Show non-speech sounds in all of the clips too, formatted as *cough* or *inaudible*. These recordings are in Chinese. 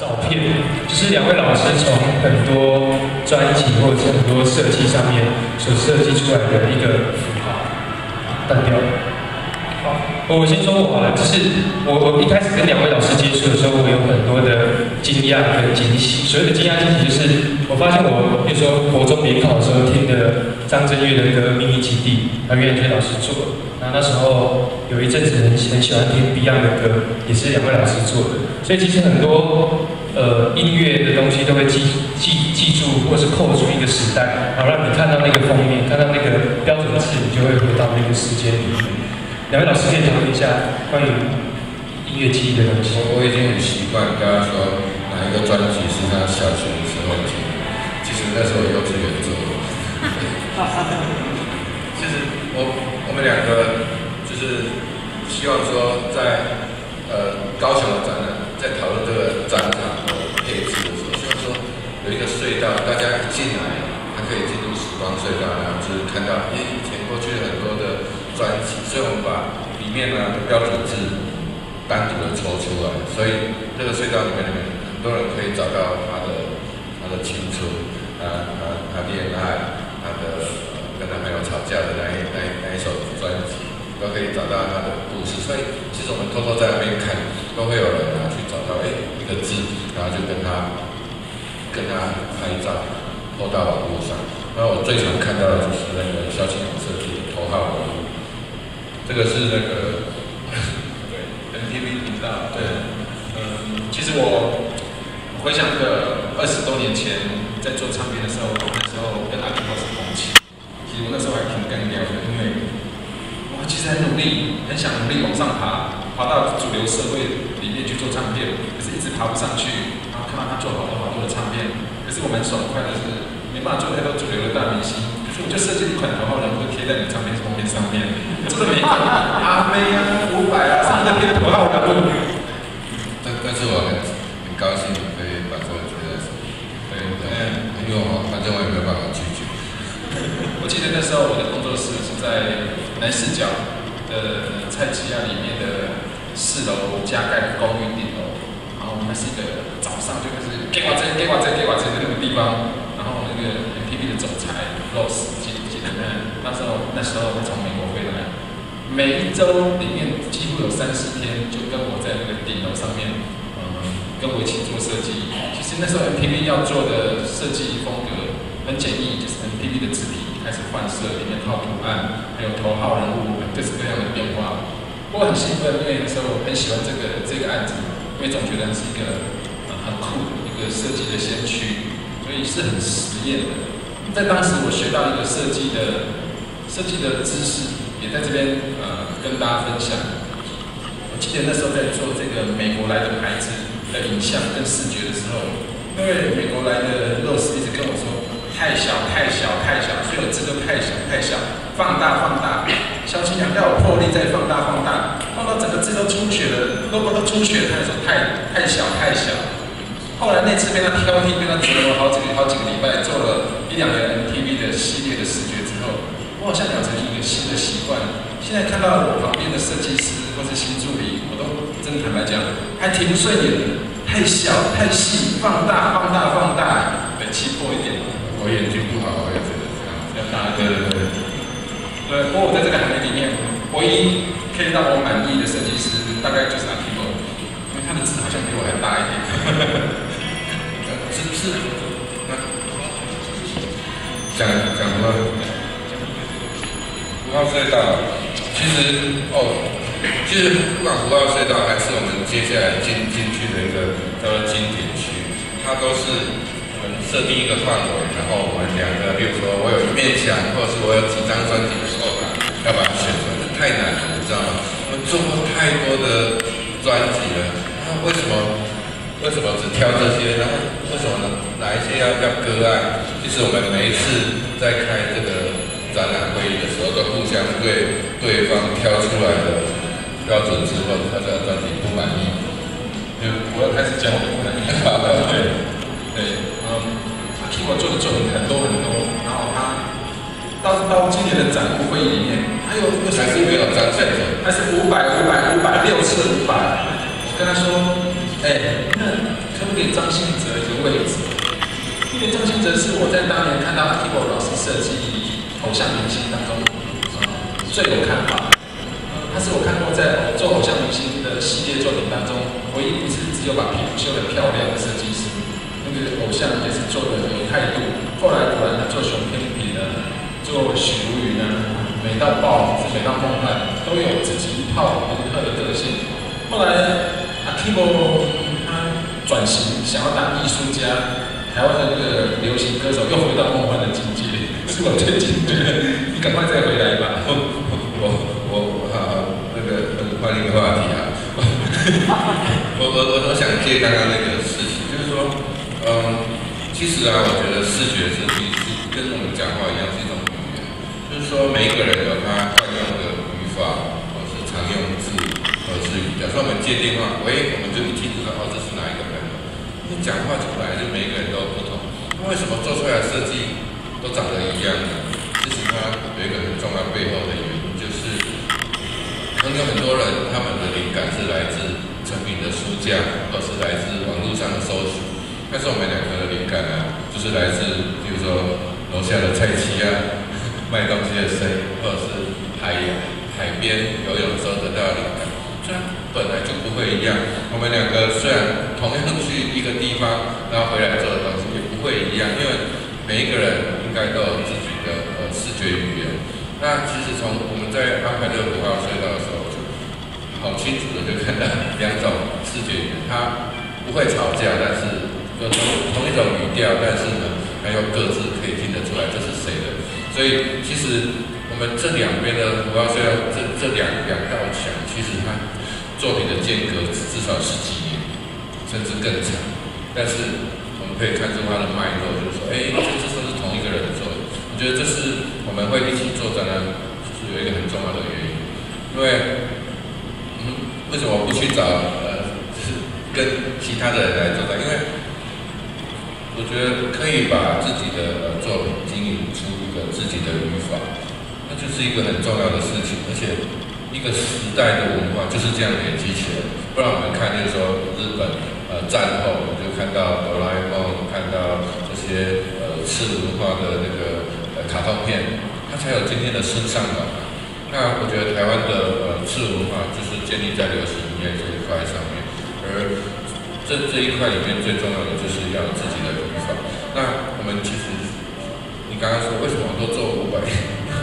照片，就是两位老师从很多专辑或者是很多设计上面所设计出来的一个符号，单调。好，我先说我好了，就是我我一开始跟两位老师接触的时候，我有很多的惊讶跟惊喜。所谓的惊讶惊喜，就是我发现我，比如说国中联考的时候听的张震岳的歌《秘密基地》，那岳轩老师做的。然后那时候有一阵子很很喜欢听 Beyond 的歌，也是两位老师做的。所以其实很多呃音乐的东西都会记记记住，或是扣住一个时代，然后让你看到那个封面，看到那个标准字，你就会回到那个时间里面。两位老师可以讨论一下关于音乐记忆的东西。我我已经很习惯跟他说哪一个专辑是他小学的时候听，其实那时候幼稚园做。其实我我们两个就是希望说在呃高雄的展览，在讨论这个展场的配置的时候，希望说有一个隧道，大家一进来，他可以进入时光隧道，然后就是看到因为以前过去很多的。专辑，所以我们把里面呢的标准字单独的抽出来，所以这个隧道里面里面很多人可以找到他的他的青春，啊啊他恋爱，他的跟他朋友吵架的那一那那一首专辑，都可以找到他的故事。所以其实我们偷偷在那边看，都会有人啊去找到哎一个字，然后就跟他跟他拍照，拖到网络上。那我最常看到的就是那个萧敬腾设计的头号人。这个是那个，对，MTV 频道。对，嗯，其实我回想个二十多年前在做唱片的时候，那时候跟阿迪老师同期，其实我那时候还挺干掉的，因为我其实很努力，很想努力往上爬，爬到主流社会里面去做唱片，可是一直爬不上去。然后看到他做好多好多的唱片，可是我蛮爽快的是，没办法做太多主流的大明星，就设计一款头号人物贴在你唱片封面上面。做的美，阿妹啊，五百啊，上个片头号人物。但但是我很很高兴可以把这个贴在上面，对对，因为我反正我也没有办法拒绝。我记得那时候我的工作室是在南四角的蔡奇亚里面的四楼加盖的公寓顶楼，然后那是一个早上就开始给我这给我这给我这的那个地方，然后那个 MTV 的总裁 Rose 记记得那那时候他从美国回来。每一周里面几乎有三四天，就跟我在那个顶楼上面，嗯，跟我一起做设计。其实那时候 MPV 要做的设计风格很简易，就是 MPV 的字体开始换色，里面套图案，还有头号人物各式各样的变化。我很兴奋，因为那时候很喜欢这个这个案子，因为总觉得是一个很酷的一个设计的先驱，所以是很实验的。在当时我学到一个设计的设计的知识。也在这边呃跟大家分享。我记得那时候在做这个美国来的牌子的影像跟视觉的时候，因为美国来的 Rose 一直跟我说太小太小太小，所有字都太小太小，放大放大，小心点，要有魄力再放大放大，放到整个字都出血了，logo 都出血了，他说太太小太小。后来那次被他挑剔，被他折磨好几个好几个礼拜，做了一两个 MTV 的系列的视觉，我好像养成一个新的习惯。现在看到我旁边的设计师或是新助理，我都真的坦白讲，还挺不顺眼的。太小、太细，放大、放大、放大，对，气破一点。我眼睛不好，我也觉得这样。要大，对对对。不过我在这个行业里面，唯一可以让我满意的设计师，大概就是阿 K 哥，因为他的字好像比我还大一点。是不是，讲讲什么？五号隧道，其实哦，其实不管五号隧道还是我们接下来进进去的一个叫做经典区，它都是我们设定一个范围，然后我们两个，比如说我有一面墙，或者是我有几张专辑的手卡，要把它选出来，太难了，你知道吗？我们做过太多的专辑了，那为什么 *laughs* 为什么只挑这些？然后为什么呢？哪一些要要割爱？其实我们每一次在开这个。展览会议的时候，都互相对对方挑出来的标准之后，他这个专辑不满意，就我要开始讲我的不满意。对，对，嗯，他替我做的作品很多很多，然后他到到今年的展会会议里面，还有还是没有展现，还是五百五百五百六次五百。我跟他说，哎，那可不可以张信哲一个位置？因为张信哲是我在当年看到 k e y b o a r d 老师设计偶像明星当中，呃，最有看法。呃他是我看过在做偶像明星的系列作品当中，唯一不是只有把皮肤修得漂亮的设计师。那个偶像也是做的有态度。后来果然他做熊天平呢，做许茹芸呢，美到爆，是美到梦幻，都有自己一套独特的个性。后来，阿 k i b o 他转型，想要当艺术家，台湾的那个流行歌手又回到梦幻的。我最近觉得，你赶快再回来吧。*laughs* 我我我好好，那个换一个话题啊。*laughs* 我我我我想借刚刚那个事情，就是说，嗯，其实啊，我觉得视觉设计是跟我们讲话一样是一种语言，就是说每一个人有他惯用的语法，或是常用字，或者是假设我们接电话，喂，我们就一听就知道哦，这是哪一个朋友。你讲话出来就每个人都不同，那为什么做出来的设计都长得一样的？其实它有一个很重要背后的原因，就是可能有很多人他们的灵感是来自成品的书架，或是来自网络上的搜寻。但是我们两个的灵感呢，就是来自比如说楼下的菜鸡啊，*laughs* 卖东西的声音，或者是海海边游泳时候得到的灵感，虽然本来就不会一样。我们两个虽然同样去一个地方，然后回来做的东西也不会一样，因为每一个人应该都有自己的呃视觉语言。那其实从我们在安排这个五号隧道的时候，就好清楚的就看到两种视觉语言，它不会吵架，但是就同同一种语调，但是呢，还有各自可以听得出来这是谁的。所以其实我们这两边的五号隧道，这这两两道墙，其实它作品的间隔至少十几年，甚至更长。但是可以看出它的脉络，就是说，哎，这这都是同一个人做的。我觉得这是我们会一起做展览，就是有一个很重要的原因。因为，嗯，为什么不去找呃，是跟其他的人来做展？因为我觉得可以把自己的呃作品经营出一个自己的语法，那就是一个很重要的事情。而且一个时代的文化就是这样累积起来。不然我们看，就是说日本战后，我们就看到哆啦 A 梦，看到这些呃次文化的那个呃卡通片，它才有今天的身上嘛。那我觉得台湾的呃次文化就是建立在流行音乐这一块上面，而这这一块里面最重要的就是要有自己的语法。那我们其实你刚刚说为什么都做五百？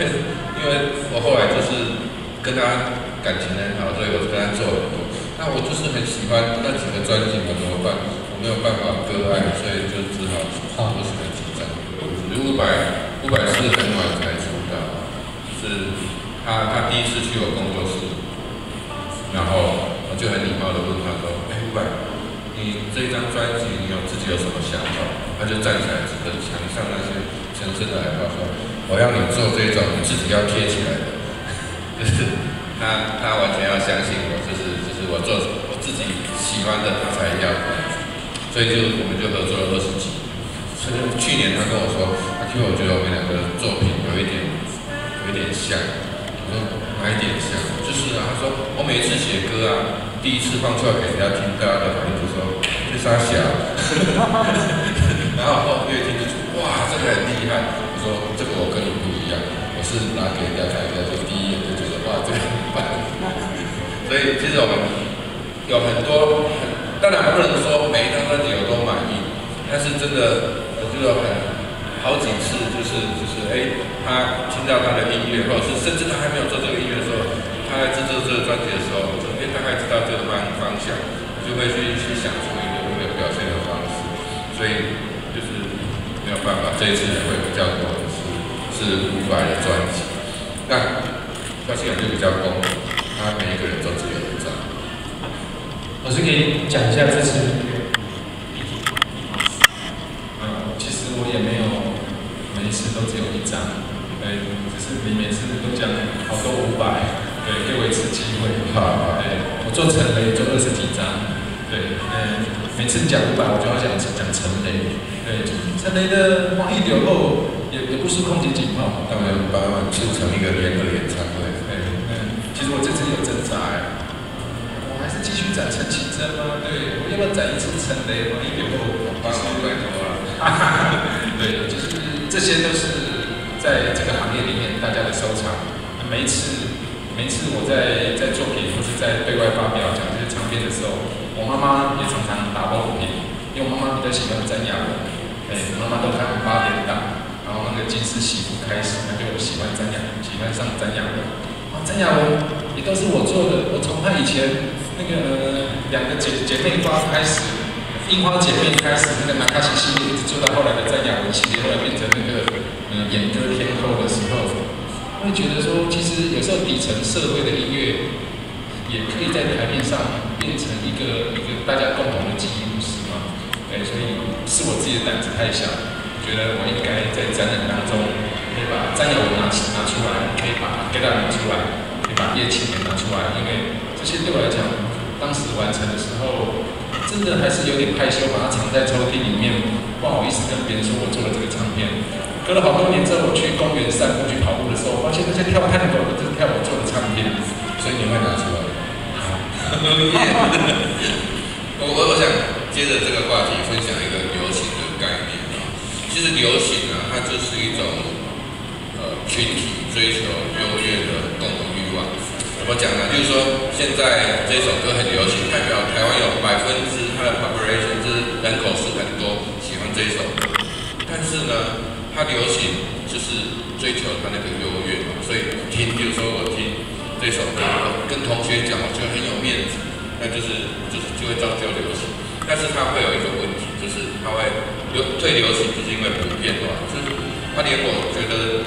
因为因为我后来就是跟他感情很好，所以我跟他做很多。那我就是很喜欢那几个专辑，我怎么办？我没有办法割爱，所以就只好差不是个几张。五百五百是很晚才出道，是他他第一次去我工作室，然后我就很礼貌的问他说：“哎，五百，你这张专辑你有自己有什么想法？”他就站起来指着墙上那些陈升的海报说：“我要你做这种你自己要贴起来的。*laughs* ”就是他他完全要相信我，我做我自己喜欢的他才要，所以就我们就合作了二十几。所以去年他跟我说，他因为我觉得我们两个作品有一点有一点像，我说哪一点像？就是啊，他说我每一次写歌啊，第一次放出来给人家听，大家的反应就说这傻小，然后越听就说哇这个很厉害。我说这个我跟你不一样，我是拿给人家看，人家就第一眼就觉得哇这个很棒。所以其实我们有很多，当然不能说每一张专辑我都满意，但是真的我觉得很好几次就是就是哎，他听到他的音乐，或者是甚至他还没有做这个音乐的时候，他在制作这个专辑的时候，我就哎大概知道这个方方向，就会去去想出一个一个表现的方式，所以就是没有办法，这一次会比较多的是是伍佰的专辑，那萧敬腾就比较公平，他每一个人都只有。老师可以讲一下这次嗯，其实我也没有每一次都只有一张，对，只是你每次都讲好多五百，对，给我一次机会。好，对，我做陈雷做二十几张，对，嗯，每次讲五百，我就要讲讲陈雷，对，陈雷的黄一流后也也不是空姐警报，那我们把它制成一个联合演唱会。对，嗯，其实我这次有挣扎，继续展陈绮贞吗？对，我要不要展一次陈雷？我一点不帮我拜托了。*laughs* 对，就是这些都是在这个行业里面大家的收藏。每一次，每一次我在在作品或是在对外发表讲这些唱片的时候，我妈妈也常常打抱不平，因为我妈妈比较喜欢詹雅文，哎，妈妈都看八点档，然后那个金丝媳妇开始，她就喜欢詹雅，喜欢上詹雅文。啊，詹雅文也都是我做的，我从她以前那个两个姐姐妹花开始，樱花姐妹开始，那个南卡西系列，一直做到后来的詹雅文系列，后来变成那个嗯演歌天后的时候，会觉得说，其实有时候底层社会的音乐，也可以在台面上变成一个一个大家共同的记忆故事嘛。对，所以是我自己的胆子太小，觉得我应该在展览当中，可以把詹雅文拿拿出来，可以把 Get 拿出来，可以把叶青也拿出来，因为这些对我来讲，当时完成的时候，真的还是有点害羞，把它藏在抽屉里面，不好意思跟别人说我做了这个唱片。隔了好多年之后，我去公园散步去跑步的时候，发现那些跳探戈的，就是跳我做的唱片，所以你会拿出来。我我我想接着这个话题分享一个流行的概念啊。其实流行啊，它就是一种呃群体追求优越的共同。怎么讲呢？就是说现在这首歌很流行，代表台湾有百分之它的 population 就是人口是很多喜欢这一首歌，但是呢，它流行就是追求它那个优越嘛，所以听，比如说我听这首歌，跟同学讲，我觉得很有面子，那就是就是就会造就流行。但是它会有一个问题，就是它会流最流行，就是因为普遍化，就是它连我觉得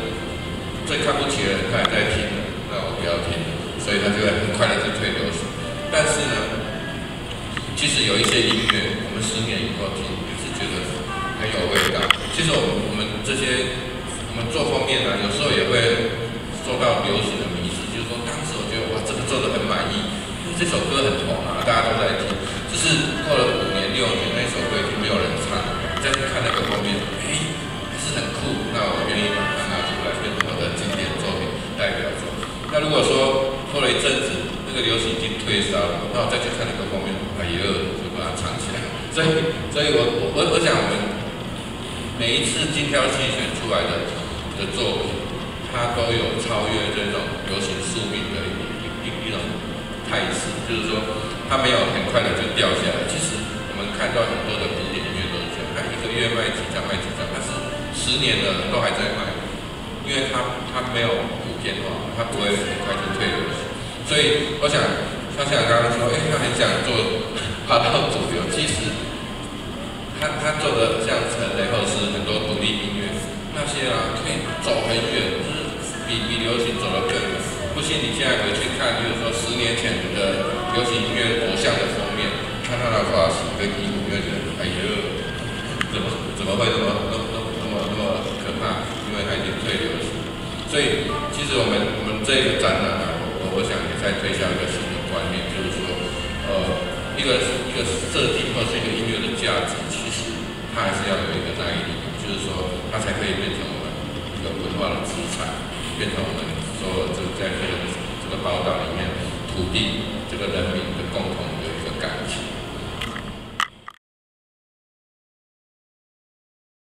最看不起的人，他也在听，那我不要听了，所以他就会很快的就退流行。但是呢，其实有一些音乐，我们十年以后听，也是觉得很有味道。其实我们我们这些我们做封面呢，有时候也会受到流行的迷失，就是说当时我觉得哇，这个做的很满意，因为这首歌很红啊，大家都在听。只是过了五年六年，那首歌已经没有人唱，再去看那个封面，哎，还是很酷。那我愿意把它拿出来，变成我的经典作品代表作。那如果说过了一阵子，那个流行已经退烧了，那我再去看那个封面，哎呀，就把它藏起来。所以，所以我我我我想我们每一次精挑细选出来的的作品，它都有超越这种流行宿命的一一一种态势，就是说它没有很快的就掉下来。其实我们看到很多的古典音乐都是这样，它一个月卖几张卖几张，但是十年了都还在卖，因为它它没有普遍化，它不会很快就退流行。所以我想，像像刚刚说，哎，他很想做爬到主流，其实他他做的像陈雷或者是很多独立音乐那些啊，可以走很远，就是比比流行走得更远。不信你现在回去看，就是说十年前的流行音乐偶像的封面，看他的发型跟衣服，就觉得哎呦，怎么怎么会那么那么那么那么可怕？因为他已经退流行。所以其实我们我们这个展览呢，我我想也再推销一个新的观念，就是说呃，一个一个设计或是一个音乐的价值，其实它还是要有一个耐力的，就是说它才可以变成我们这个文化的资产，变成我们说这在这个这个报道里面，土地这个人民的共同。